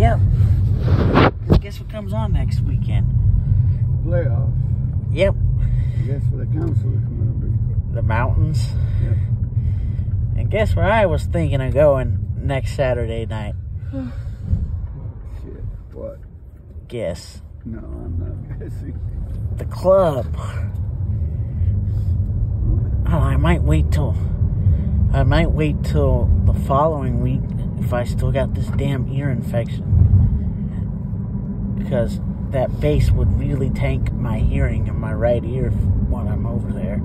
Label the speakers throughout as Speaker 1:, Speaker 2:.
Speaker 1: Yep. Guess what comes on next weekend?
Speaker 2: Playoffs.
Speaker 1: Yep.
Speaker 2: Guess what the council is going to be?
Speaker 1: The mountains.
Speaker 2: Yep.
Speaker 1: And guess where I was thinking of going next Saturday night?
Speaker 2: Shit. What?
Speaker 1: Guess.
Speaker 2: No, I'm not guessing.
Speaker 1: The club. Oh, I might wait till. I might wait till the following week if I still got this damn ear infection. Because that bass would really tank my hearing in my right ear when I'm over there.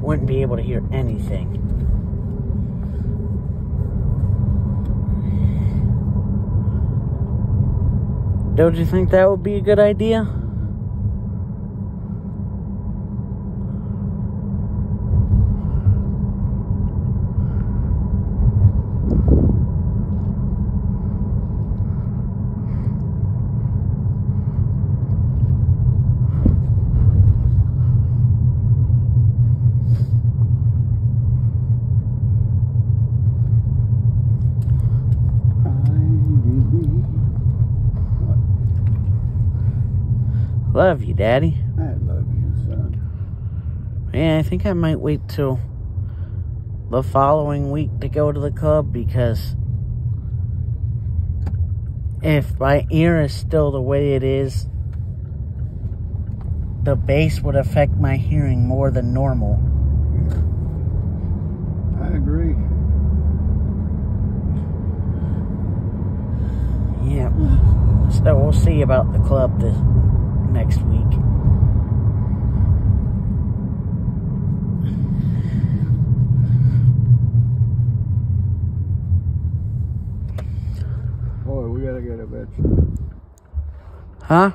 Speaker 1: Wouldn't be able to hear anything. Don't you think that would be a good idea? Love you, Daddy.
Speaker 2: I love you, son.
Speaker 1: Yeah, I think I might wait till the following week to go to the club because if my ear is still the way it is, the bass would affect my hearing more than normal.
Speaker 2: I agree.
Speaker 1: Yeah. So we'll see about the club this next week.
Speaker 2: Boy, we gotta get a vegetable.
Speaker 1: Huh?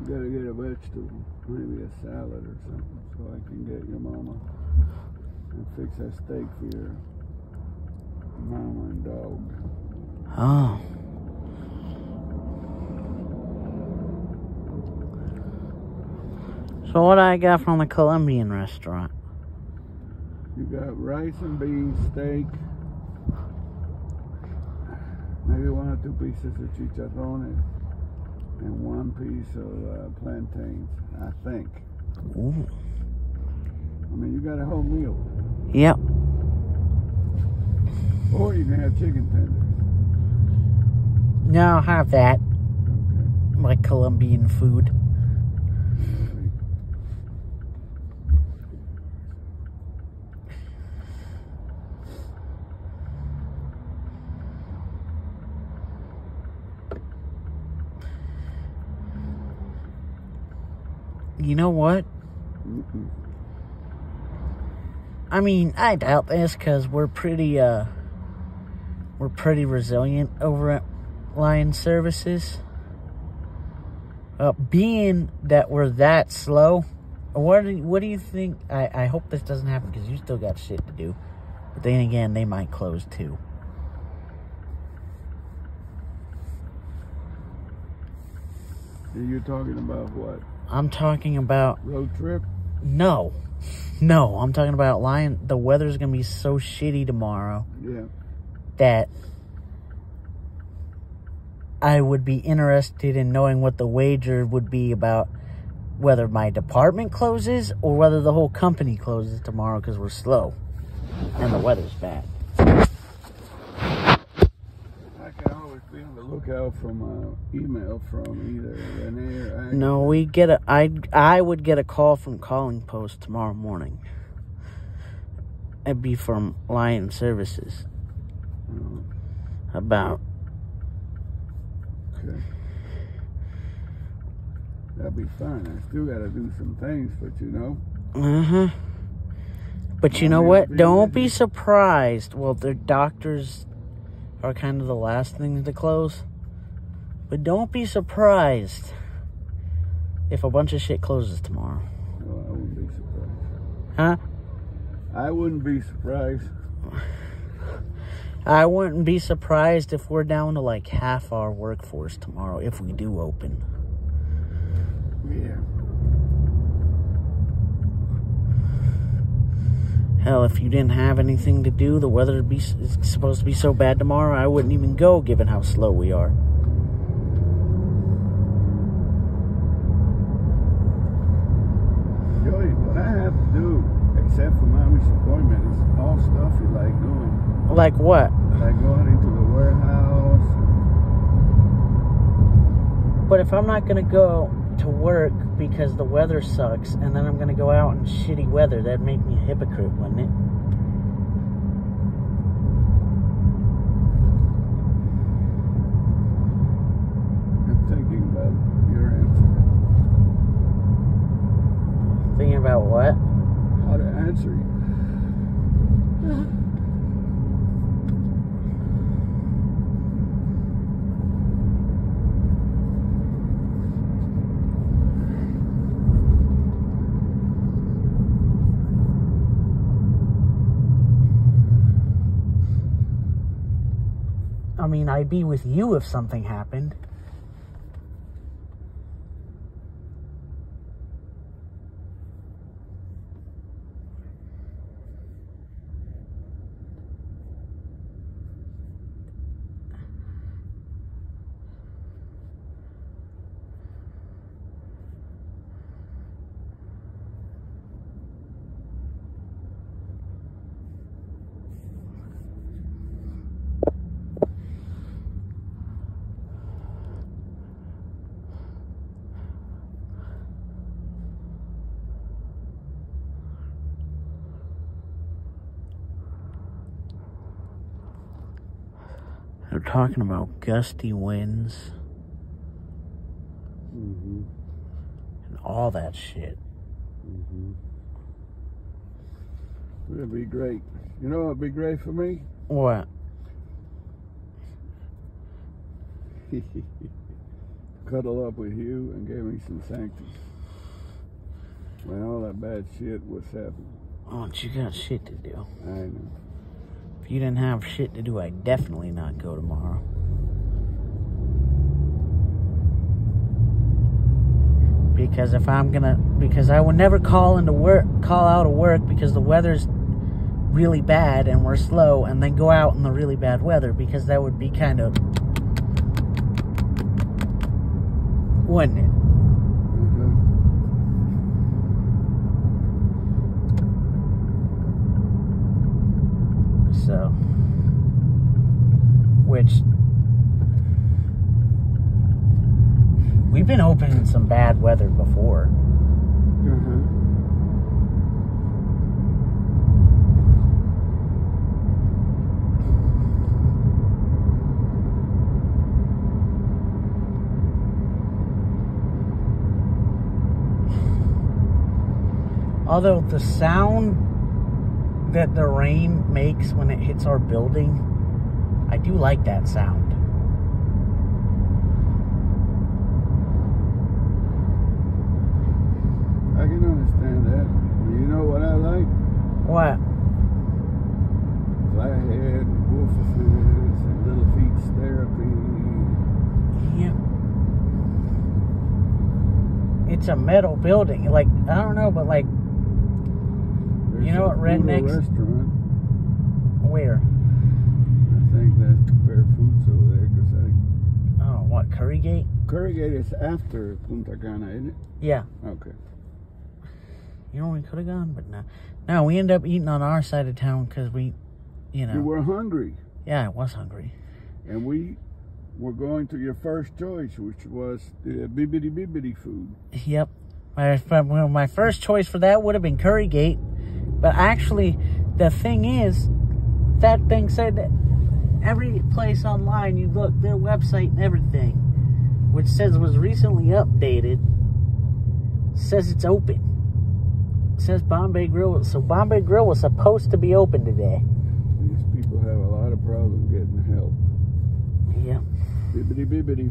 Speaker 2: We gotta get a vegetable. Maybe a salad or something so I can get your mama and fix that steak for your mama and dog.
Speaker 1: Oh. So what I got from the Colombian restaurant?
Speaker 2: You got rice and beans, steak, maybe one or two pieces of chicharrones, and one piece of uh, plantains, I think.
Speaker 1: Ooh.
Speaker 2: I mean, you got a whole meal.
Speaker 1: Yep.
Speaker 2: Or you can have chicken tenders.
Speaker 1: No, I'll have that.
Speaker 2: Okay.
Speaker 1: Like Colombian food. You know what? I mean, I doubt this because we're pretty, uh, we're pretty resilient over at Lion Services. Uh, being that we're that slow, what do you, what do you think? I, I hope this doesn't happen because you still got shit to do. But then again, they might close too.
Speaker 2: You're talking about what?
Speaker 1: I'm talking about
Speaker 2: Road trip?
Speaker 1: no, no. I'm talking about Lion. The weather's gonna be so shitty tomorrow.
Speaker 2: Yeah.
Speaker 1: that I would be interested in knowing what the wager would be about whether my department closes or whether the whole company closes tomorrow because we're slow and the weather's bad.
Speaker 2: I can always be on the lookout from an email from either Renee or Agnes.
Speaker 1: No, we get a I I would get a call from Calling Post tomorrow morning. It'd be from Lion Services
Speaker 2: Oh,
Speaker 1: about
Speaker 2: okay. That'd be fine. I still got to do some things, but you know.
Speaker 1: Uh huh. But you know what? Don't be surprised. Well, the doctors are kind of the last things to close. But don't be surprised if a bunch of shit closes tomorrow.
Speaker 2: No, I wouldn't be surprised.
Speaker 1: Huh?
Speaker 2: I wouldn't be surprised.
Speaker 1: I wouldn't be surprised if we're down to like half our workforce tomorrow if we do open.
Speaker 2: Yeah.
Speaker 1: Hell, if you didn't have anything to do, the weather be is supposed to be so bad tomorrow, I wouldn't even go given how slow we are.
Speaker 2: Joey, what I have to do, except for mommy's appointment, is all stuff you like doing.
Speaker 1: Like what?
Speaker 2: Like going into the warehouse.
Speaker 1: But if I'm not gonna go to work because the weather sucks, and then I'm gonna go out in shitty weather, that'd make me a hypocrite, wouldn't it?
Speaker 2: I'm thinking about your answer.
Speaker 1: Thinking about what?
Speaker 2: How to answer you.
Speaker 1: mean, I'd be with you if something happened. They're talking about gusty winds
Speaker 2: Mm-hmm.
Speaker 1: and all that shit.
Speaker 2: Mm-hmm. It'd be great. You know what'd be great for me?
Speaker 1: What?
Speaker 2: Cuddle up with you and give me some sanctity. When all that bad shit was happening.
Speaker 1: Oh, you got shit to do.
Speaker 2: I know.
Speaker 1: If you didn't have shit to do, I'd definitely not go tomorrow. Because if I'm gonna, because I would never call into work, call out of work because the weather's really bad and we're slow, and then go out in the really bad weather because that would be kind of, wouldn't it?
Speaker 2: Mhm.
Speaker 1: So, which we've been open in some bad weather before.
Speaker 2: Mhm.
Speaker 1: Although the sound that the rain makes when it hits our building, I do like that sound.
Speaker 2: I can understand that. But you know what I like?
Speaker 1: What?
Speaker 2: Flathead, wolfises, and little feet's therapy.
Speaker 1: Yeah. It's a metal building. Like, I don't know, but like,
Speaker 2: There's
Speaker 1: You know what rednecks-
Speaker 2: restaurant.
Speaker 1: where?
Speaker 2: I think that's Bear Foods over there because I
Speaker 1: Oh, what, Currygate?
Speaker 2: Currygate is after Punta Cana, isn't it?
Speaker 1: Yeah.
Speaker 2: Okay.
Speaker 1: You know, we could have gone, but no. No, we ended up eating on our side of town because we, you know.
Speaker 2: You were hungry,
Speaker 1: yeah, I was hungry.
Speaker 2: and we were going to your first choice, which was the bibbity bibbity food.
Speaker 1: Yep. My, well, my first choice for that would have been Currygate. But actually, the thing is, that thing said that every place online you look, their website and everything, which says was recently updated, says it's open. It says Bombay Grill. So Bombay Grill was supposed to be open today.
Speaker 2: These people have a lot of problems getting help.
Speaker 1: Yep.
Speaker 2: Bibbity bibbity.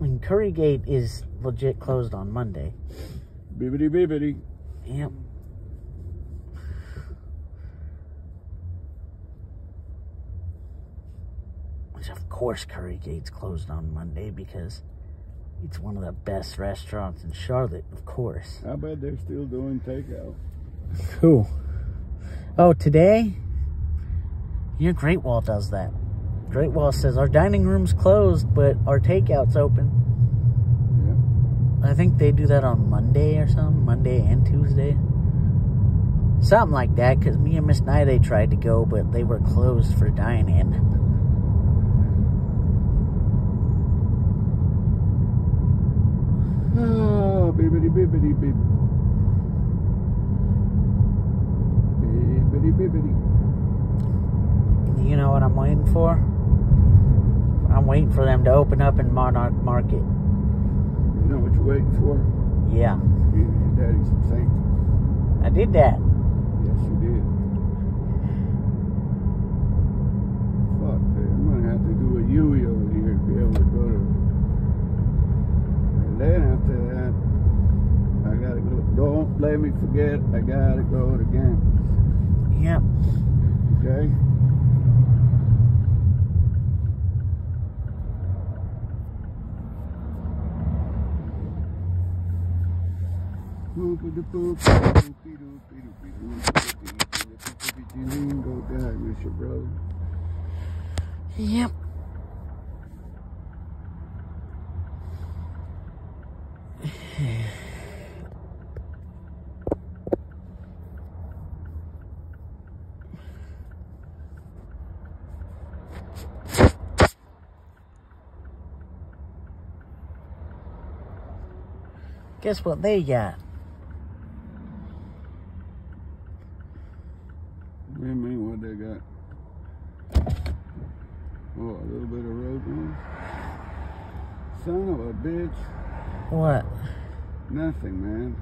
Speaker 1: And Currygate is legit closed on Monday.
Speaker 2: Bibbity bibbity.
Speaker 1: Yep. Course Currygate's closed on Monday because It's one of the best restaurants in Charlotte, of course.
Speaker 2: I bet they're still doing takeout.
Speaker 1: Who? Oh, today? Your Great Wall does that. Great Wall says our dining room's closed, but our takeout's open.
Speaker 2: Yeah.
Speaker 1: I think they do that on Monday or something, Monday and Tuesday. Something like that, because me and Miss Night tried to go, but they were closed for dine-in.
Speaker 2: Ah, oh, bibbity bibbity bib. Bibbity bibbity.
Speaker 1: You know what I'm waiting for? I'm waiting for them to open up in Monarch Market.
Speaker 2: You know what you're waiting for?
Speaker 1: Yeah,
Speaker 2: Give your daddy some sanctums.
Speaker 1: I did that.
Speaker 2: Yes, you did. Fuck, man. I'm gonna have to do a Yui over here to be able to go to. And then after that, I gotta go. Don't let me forget, I gotta go to Gambas.
Speaker 1: Yep.
Speaker 2: Okay? Go die, miss your brother.
Speaker 1: Yep. Guess what they got?
Speaker 2: What do you mean what they got? Oh, a little bit of road noise? Son of a bitch.
Speaker 1: What?
Speaker 2: Nothing, man.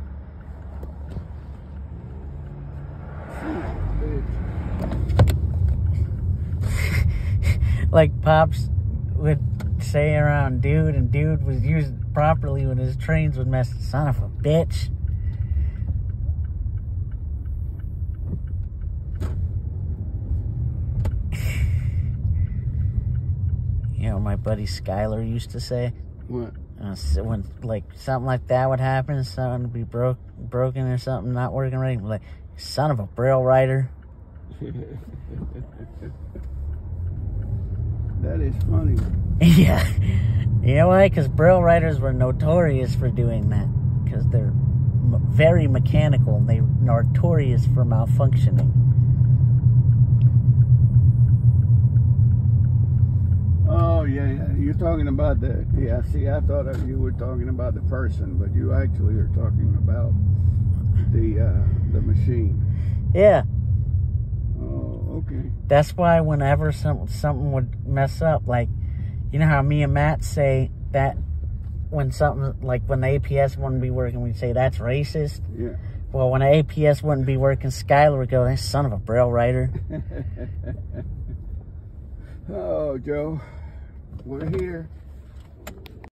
Speaker 2: Son of a bitch.
Speaker 1: like Pops would say around dude, and dude was used properly when his trains would mess. Son of a bitch. You know, my buddy Skylar used to say
Speaker 2: What?
Speaker 1: uh, s- when like something like that would happen, something would be broke, broken or something not working right. Like, son of a braille writer.
Speaker 2: that is funny.
Speaker 1: Yeah. You know why? Because Braille writers were notorious for doing that. Because they're m- very mechanical and they're notorious for malfunctioning.
Speaker 2: Oh yeah, yeah. You're talking about the yeah. See, I thought you were talking about the person, but you actually are talking about the uh, the machine.
Speaker 1: Yeah.
Speaker 2: Oh, okay.
Speaker 1: That's why whenever some, something would mess up, like, you know how me and Matt say that when something, like when the APS wouldn't be working, we'd say that's racist.
Speaker 2: Yeah.
Speaker 1: Well, when the APS wouldn't be working, Skylar would go, that son of a Braille writer.
Speaker 2: oh, Joe, we're here.